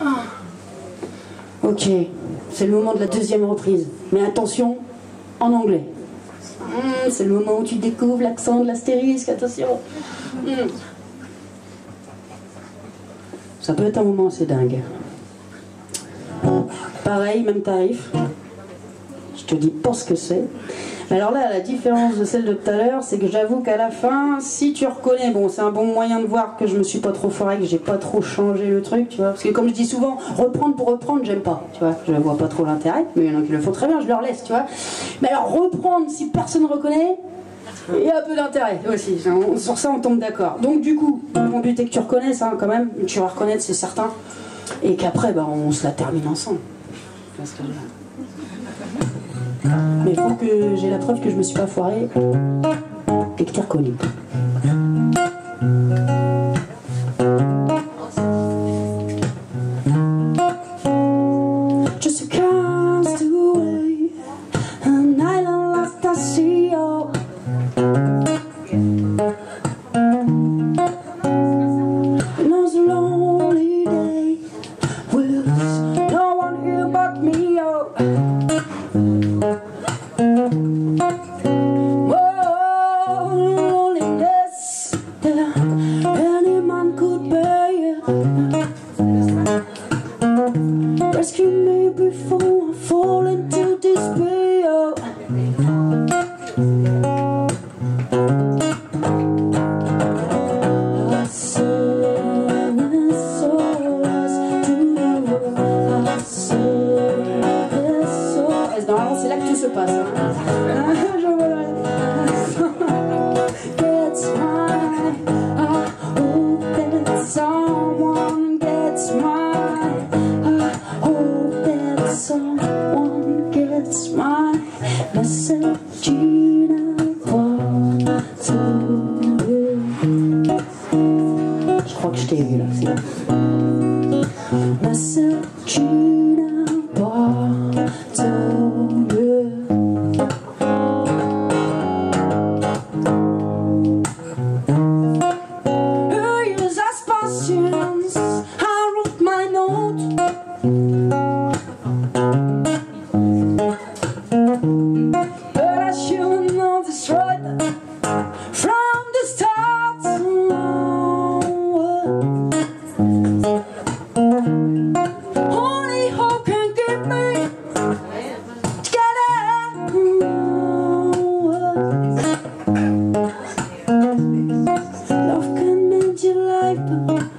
Ah. Ok, c'est le moment de la deuxième reprise. Mais attention, en anglais. Hmm, c'est le moment où tu découvres l'accent de l'astérisque, attention. Hmm. Ça peut être un moment assez dingue. Pareil, même tarif. Je te dis pas ce que c'est. Alors là, la différence de celle de tout à l'heure, c'est que j'avoue qu'à la fin, si tu reconnais, bon, c'est un bon moyen de voir que je me suis pas trop foré, que j'ai pas trop changé le truc, tu vois. Parce que comme je dis souvent, reprendre pour reprendre, j'aime pas, tu vois. Je vois pas trop l'intérêt, mais il y en a qui le font très bien, je leur laisse, tu vois. Mais alors, reprendre si personne reconnaît, il y a un peu d'intérêt aussi. Sur ça, on tombe d'accord. Donc, du coup, mon but est que tu reconnaisses, hein, quand même. Tu vas reconnaître, c'est certain. Et qu'après, bah, on se la termine ensemble. Parce que, mais il faut que j'ai la preuve que je me suis pas foiré et que t'es reconnu. Je crois que je t'ai vu là, c'est bon. Life,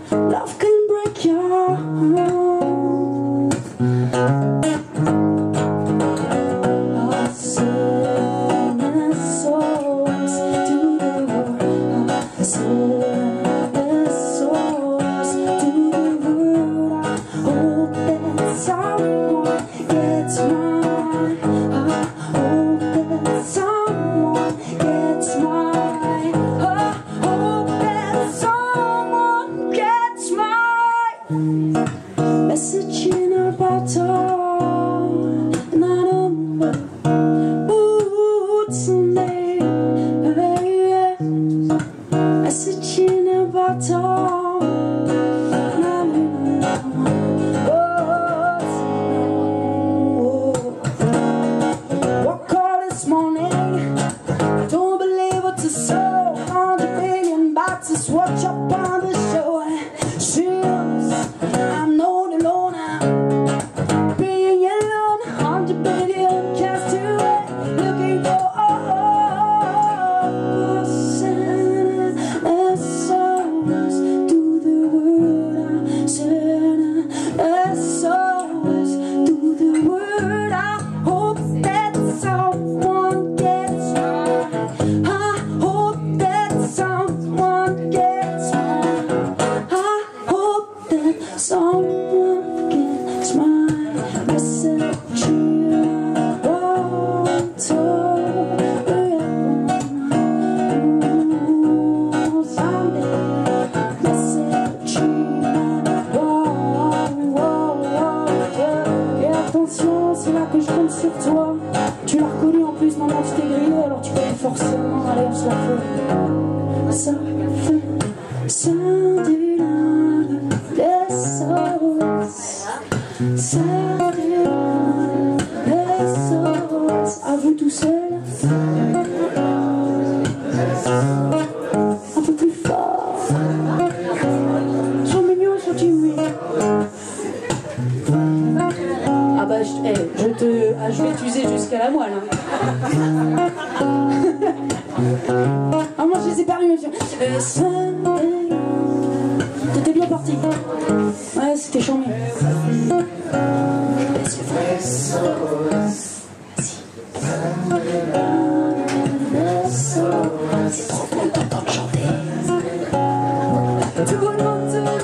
Tu l'as reconnu en plus, maintenant tu t'es grillé, alors tu connais forcément. Allez, on se. À vous tout seul. Ah bah, je, te, ah, je vais t'user jusqu'à la moelle. Ah, moi, je les ai pas monsieur. T'étais bien parti. Ouais, c'était charmé. C'est trop cool d'entendre chanter. Tout le monde